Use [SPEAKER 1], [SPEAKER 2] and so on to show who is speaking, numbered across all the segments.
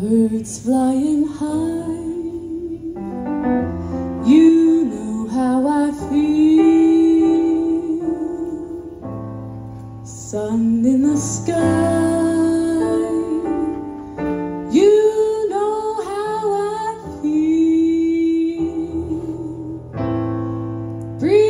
[SPEAKER 1] birds flying high. You know how I feel. Sun in the sky. You know how I feel. Breeze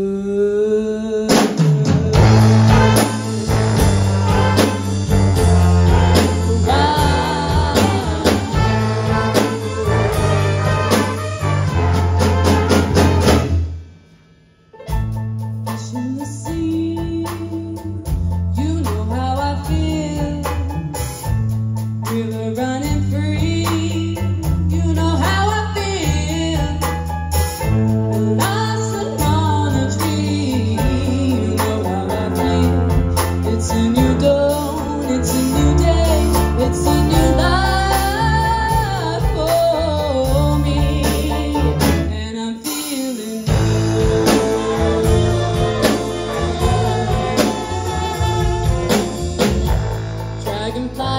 [SPEAKER 1] hiding